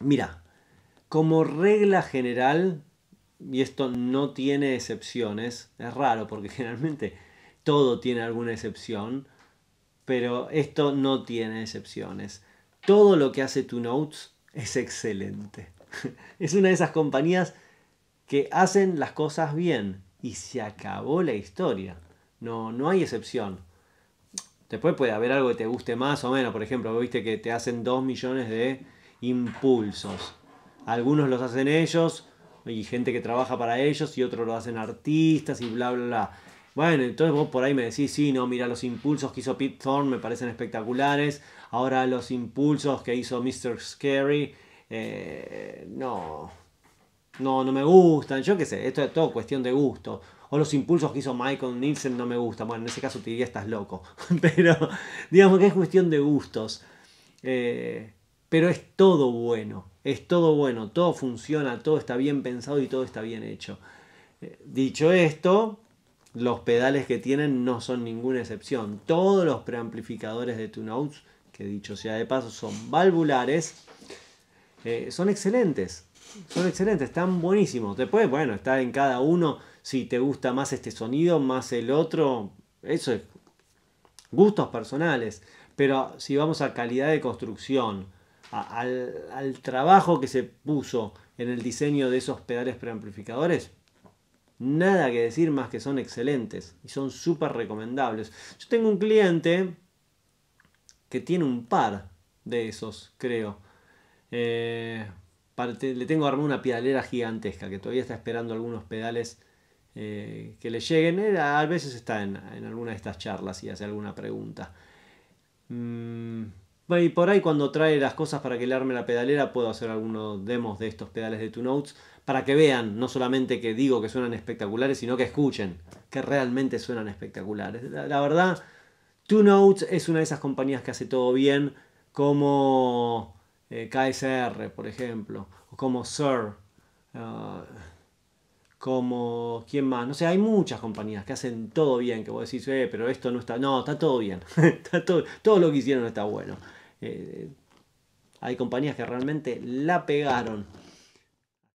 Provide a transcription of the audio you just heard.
Mira, como regla general, y esto no tiene excepciones, es raro porque generalmente todo tiene alguna excepción, pero esto no tiene excepciones. Todo lo que hace TuneNotes es excelente. es una de esas compañías que hacen las cosas bien y se acabó la historia. No, no hay excepción. Después puede haber algo que te guste más o menos. Por ejemplo, viste que te hacen 2 millones de impulsos. Algunos los hacen ellos y gente que trabaja para ellos y otros lo hacen artistas y bla, bla, bla. Bueno, entonces vos por ahí me decís, sí, no, mira, los impulsos que hizo Pete Thorne me parecen espectaculares. Ahora los impulsos que hizo Mr. Scary, eh, no, no, no me gustan. Yo qué sé, esto es todo cuestión de gusto o los impulsos que hizo Michael Nielsen no me gustan. Bueno, en ese caso te diría estás loco. Pero digamos que es cuestión de gustos. Eh, pero es todo bueno, es todo bueno, todo funciona, todo está bien pensado y todo está bien hecho. Eh, dicho esto, los pedales que tienen no son ninguna excepción. Todos los preamplificadores de TuneOut, que dicho sea de paso, son valvulares, eh, son excelentes. Son excelentes, están buenísimos. Después, bueno, está en cada uno si te gusta más este sonido, más el otro, eso es gustos personales. Pero si vamos a calidad de construcción, al, trabajo que se puso en el diseño de esos pedales preamplificadores, nada que decir más que son excelentes y son súper recomendables. Yo tengo un cliente que tiene un par de esos, creo. Eh, le tengo armado una pedalera gigantesca que todavía está esperando algunos pedales eh, que le lleguen. a veces está en, alguna de estas charlas y hace alguna pregunta. Mm, y por ahí cuando trae las cosas para que le arme la pedalera puedo hacer algunos demos de estos pedales de TuneNotes para que vean, no solamente que digo que suenan espectaculares, sino que escuchen que realmente suenan espectaculares. La, verdad, TuneNotes es una de esas compañías que hace todo bien, como eh, KSR, por ejemplo, o como Sir. Ah, como quién más, no sé, hay muchas compañías que hacen todo bien, que vos decís, eh, pero esto no está, no, está todo bien, está todo, todo lo que hicieron está bueno. Eh, hay compañías que realmente la pegaron.